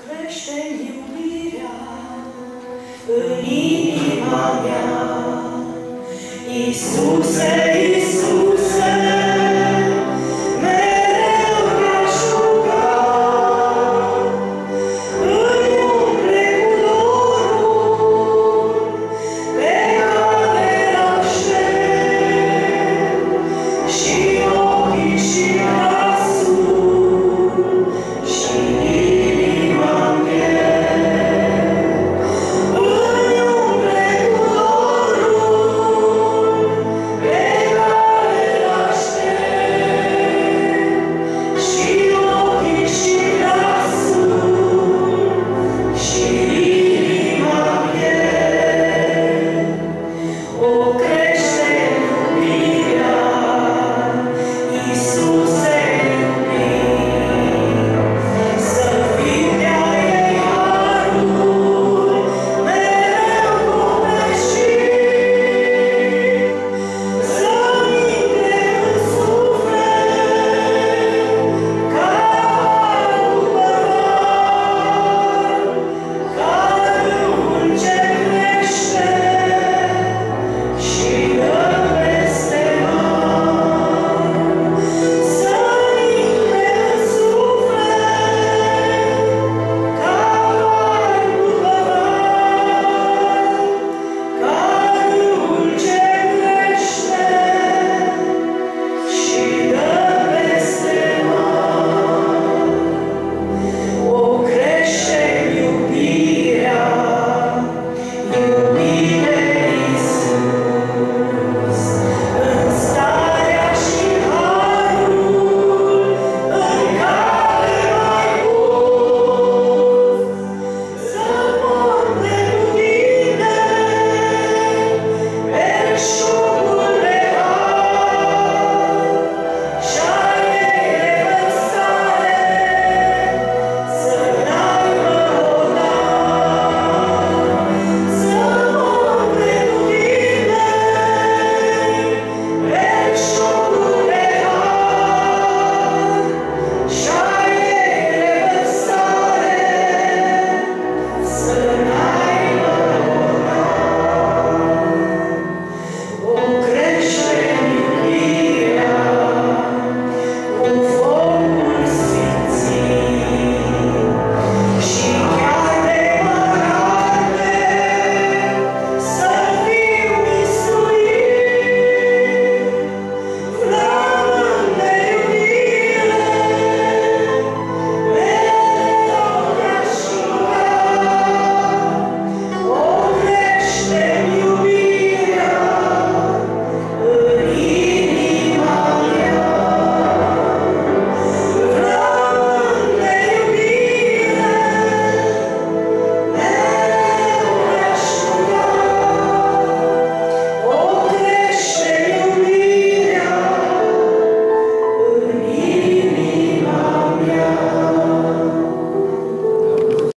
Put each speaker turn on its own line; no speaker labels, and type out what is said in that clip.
crește iubirea în inima mea. Iisuse, Бог